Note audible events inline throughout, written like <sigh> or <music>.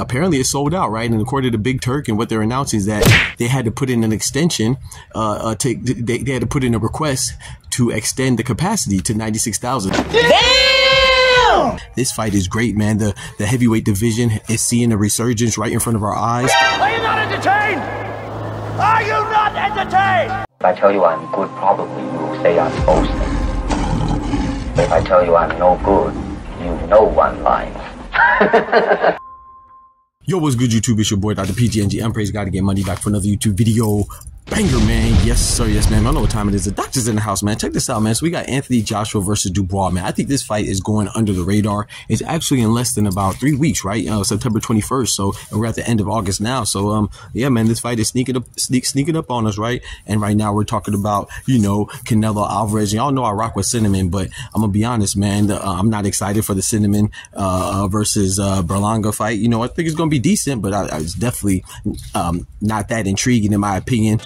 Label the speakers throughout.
Speaker 1: apparently it's sold out, right? And according to Big Turk and what they're announcing is that they had to put in an extension, uh, uh to, they, they had to put in a request to extend the capacity to 96,000. Damn! This fight is great, man. The the heavyweight division is seeing a resurgence right in front of our eyes.
Speaker 2: Are you not entertained? Are you not entertained?
Speaker 3: If I tell you I'm good, probably you will say I'm boasting. If I tell you I'm no good, you know one line. <laughs>
Speaker 1: Yo, what's good, YouTube? It's your boy, Dr. PGNG. I'm praise God to get money back for another YouTube video banger, man. Yes, sir. Yes, man. I don't know what time it is. The doctor's in the house, man. Check this out, man. So we got Anthony Joshua versus Dubois, man. I think this fight is going under the radar. It's actually in less than about three weeks, right? Uh, September 21st. So we're at the end of August now. So, um, yeah, man, this fight is sneaking up, sneak, sneaking up on us, right? And right now we're talking about, you know, Canelo Alvarez. Y'all know I rock with Cinnamon, but I'm gonna be honest, man. The, uh, I'm not excited for the Cinnamon, uh, versus, uh, Berlanga fight. You know, I think it's gonna be decent, but I, I it's definitely, um, not that intriguing in my opinion.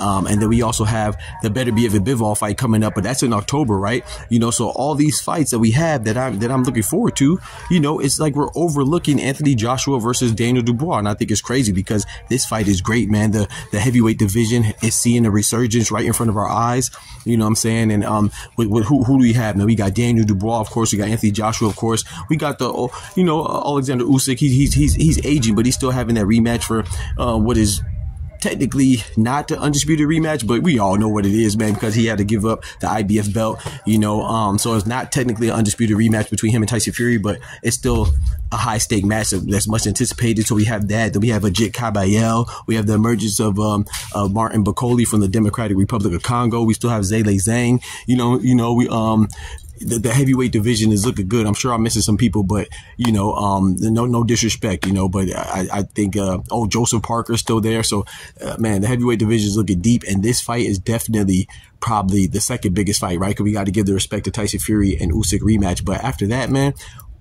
Speaker 1: Um, and then we also have the Beterbiev Bivol fight coming up, but that's in October, right? You know, so all these fights that we have that I'm that I'm looking forward to, you know, it's like we're overlooking Anthony Joshua versus Daniel Dubois, and I think it's crazy because this fight is great, man. The the heavyweight division is seeing a resurgence right in front of our eyes. You know what I'm saying? And um, with, with who who do we have now? We got Daniel Dubois, of course. We got Anthony Joshua, of course. We got the you know Alexander Usyk. He's he's he's he's aging, but he's still having that rematch for uh, what is technically not the undisputed rematch, but we all know what it is, man, because he had to give up the IBF belt, you know. Um, so it's not technically an undisputed rematch between him and Tyson Fury, but it's still a high stake match that's much anticipated. So we have that. Then we have Agit Kabayel. We have the emergence of um, uh, Martin Bakole from the Democratic Republic of Congo. We still have Zhilei Zhang. You know, you know, we um the, the, heavyweight division is looking good. I'm sure I'm missing some people, but you know, um, no, no disrespect, you know, but I, I think, uh, oh, Joseph Parker's still there. So, uh, man, the heavyweight division is looking deep, and this fight is definitely probably the second biggest fight, right? Because we got to give the respect to Tyson Fury and Usyk rematch. But after that, man,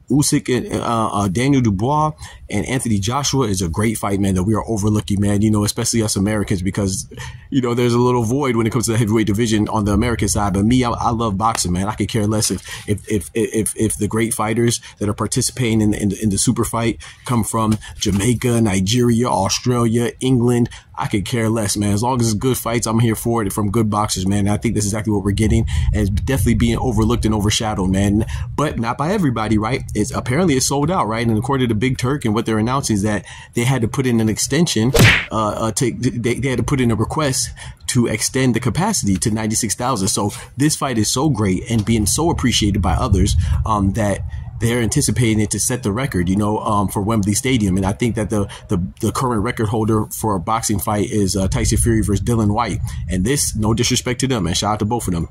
Speaker 1: Usyk and uh, uh, Daniel Dubois and Anthony Joshua is a great fight, man, that we are overlooking, man, you know, especially us Americans, because, you know, there's a little void when it comes to the heavyweight division on the American side. But me, I, I love boxing, man. I could care less if, if, if, if, if the great fighters that are participating in, in, in the super fight come from Jamaica, Nigeria, Australia, England. I could care less, man. As long as it's good fights, I'm here for it from good boxers, man. And I think this is exactly what we're getting. And it's definitely being overlooked and overshadowed, man. But not by everybody, right? It's apparently it's sold out, right? And according to Big Turk and what they're announcing is that they had to put in an extension, uh, uh to, they, they had to put in a request to extend the capacity to 96,000. So this fight is so great and being so appreciated by others, um, that they're anticipating it to set the record, you know, um, for Wembley Stadium. And I think that the, the, the current record holder for a boxing fight is uh, Tyson Fury versus Dillian Whyte. And this, no disrespect to them, and shout out to both of them.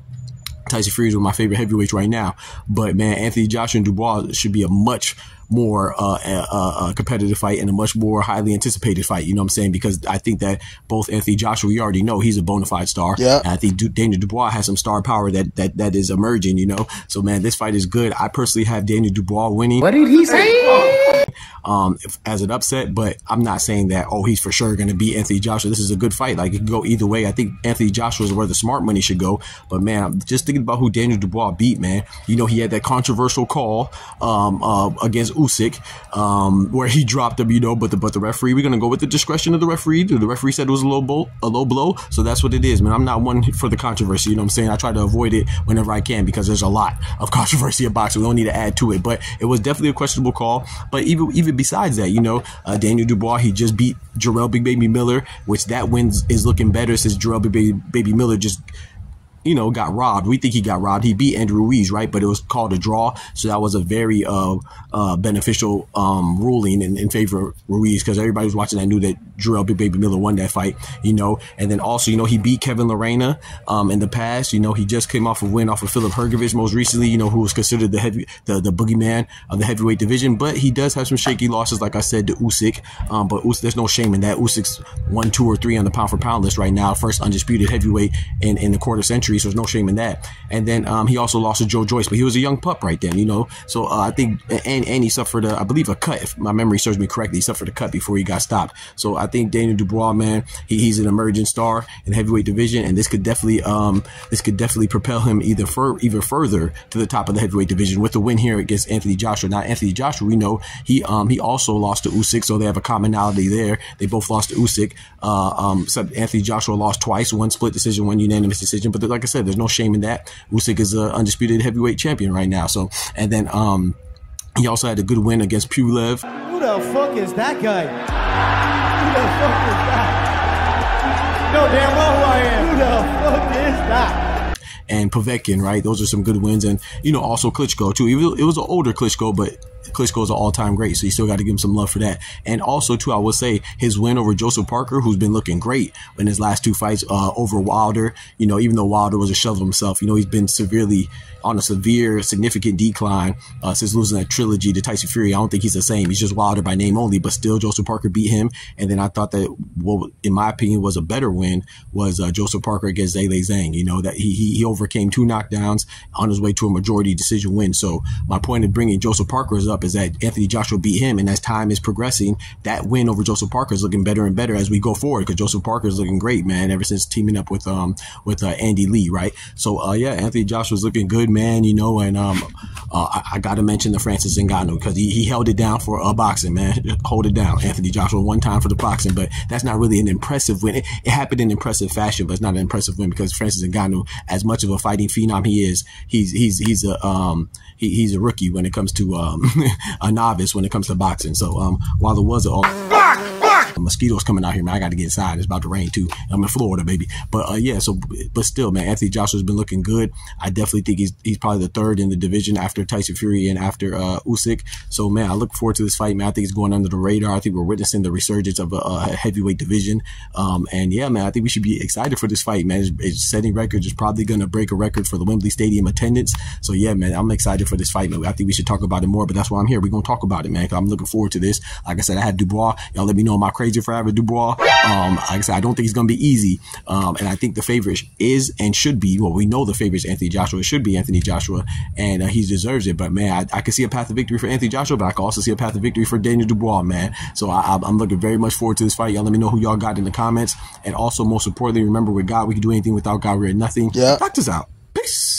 Speaker 1: Tyson Fury is one of my favorite heavyweights right now. But man, Anthony Joshua and Dubois should be a much more uh, uh, competitive fight and a much more highly anticipated fight. You know what I'm saying? Because I think that both Anthony Joshua, we already know he's a bona fide star.
Speaker 4: Yeah.
Speaker 1: I think Daniel Dubois has some star power that that that is emerging. You know, so man, this fight is good. I personally have Daniel Dubois winning.
Speaker 4: What did he say?
Speaker 1: Um, if, as an upset, but I'm not saying that. Oh, he's for sure going to beat Anthony Joshua. This is a good fight. Like it can go either way. I think Anthony Joshua is where the smart money should go. But man, I'm just thinking about who Daniel Dubois beat. Man, you know he had that controversial call um, uh, against Usyk um, where he dropped him, you know, but the but the referee, we're gonna go with the discretion of the referee. The referee said it was a low blow, a low blow, so that's what it is, man. I'm not one for the controversy, you know what I'm saying? I try to avoid it whenever I can because there's a lot of <laughs> controversy in boxing. We don't need to add to it, but it was definitely a questionable call. But even even besides that, you know, uh, Daniel Dubois, he just beat Jarrell Big Baby Miller, which that win is looking better since Jarrell Big Baby, Baby Miller just you know, got robbed. We think he got robbed. He beat Andrew Ruiz, right? But it was called a draw. So that was a very uh, uh, beneficial um, ruling in, in, favor of Ruiz because everybody was watching that knew that Jarrell Big Baby Miller won that fight, you know. And then also, you know, he beat Kevin Lerena um, in the past. You know, he just came off a win off of Filip Hrgovic most recently, you know, who was considered the heavy, the, the boogeyman of the heavyweight division. But he does have some shaky losses, like I said, to Usyk. Um, but Us- there's no shame in that. Usyk's one, two, or three on the pound for pound list right now. First undisputed heavyweight in, in the quarter century So there's no shame in that. And then um, he also lost to Joe Joyce, but he was a young pup right then, you know. So uh, I think, and, and he suffered, a, I believe, a cut. If my memory serves me correctly, he suffered a cut before he got stopped. So I think Daniel Dubois, man, he, he's an emerging star in heavyweight division, and this could definitely, um, this could definitely propel him either fur, even further to the top of the heavyweight division with the win here against Anthony Joshua. Now Anthony Joshua, we know he um he also lost to Usyk, so they have a commonality there. They both lost to Usyk. Uh, um, Anthony Joshua lost twice, one split decision, one unanimous decision. But like I said, there's no shame in that. Usyk is an undisputed heavyweight champion right now. So and then um. He also had a good win against Pulev.
Speaker 4: Who the fuck is that guy? Who the fuck is that? No damn well who I am. Who the fuck is that?
Speaker 1: and Povetkin, right? Those are some good wins. And, you know, also Klitschko, too. It was, it was an older Klitschko, but Klitschko is an all-time great, so you still got to give him some love for that. And also, too, I will say his win over Joseph Parker, who's been looking great in his last two fights uh, over Wilder. You know, even though Wilder was a shell of himself, you know, he's been severely on a severe, significant decline uh, since losing that trilogy to Tyson Fury. I don't think he's the same. He's just Wilder by name only, but still Joseph Parker beat him. And then I thought that what, in my opinion, was a better win was uh, Joseph Parker against Zhilei Zhang. You know that he, he he overcame two knockdowns on his way to a majority decision win. So my point of bringing Joseph Parker is up is that Anthony Joshua beat him, and as time is progressing, that win over Joseph Parker is looking better and better as we go forward because Joseph Parker is looking great, man. Ever since teaming up with um with uh, Andy Lee, right? So uh, yeah, Anthony Joshua's looking good, man. You know, and um uh, I, I got to mention the Francis Ngannou because he, he held it down for uh, boxing, man. <laughs> Hold it down, Anthony Joshua, one time for the boxing, but that's not really an impressive win. It, it happened in impressive fashion, but it's not an impressive win because Francis Ngannou, as much of a fighting phenom he is, he's he's he's a um he, he's a rookie when it comes to um <laughs> <laughs> a novice when it comes to boxing. So um while there was a mosquitoes coming out here, man. I got to get inside. It's about to rain too. I'm in Florida, baby. But uh, yeah, so but still, man, Anthony Joshua's been looking good. I definitely think he's he's probably the third in the division after Tyson Fury and after uh, Usyk. So man, I look forward to this fight, man. I think it's going under the radar. I think we're witnessing the resurgence of a, a heavyweight division. Um, and yeah, man, I think we should be excited for this fight, man. It's, it's setting records. It's probably going to break a record for the Wembley Stadium attendance. So yeah, man, I'm excited for this fight, man. I think we should talk about it more, but that's why I'm here. We're gonna talk about it, man. I'm looking forward to this. Like I said, I had Dubois. Y'all let me know. I crazy for having Dubois? Um, like I said, I don't think it's gonna be easy. Um, and I think the favorite is and should be. Well, we know the favorite is Anthony Joshua. It should be Anthony Joshua, and uh, he deserves it. But man, I, I can see a path of victory for Anthony Joshua, but I can also see a path of victory for Daniel Dubois, man. So I, I'm looking very much forward to this fight. Y'all let me know who y'all got in the comments, and also most importantly, remember with God, we can do anything. Without God, we're nothing.
Speaker 5: Yeah.
Speaker 1: Doctors out. Peace.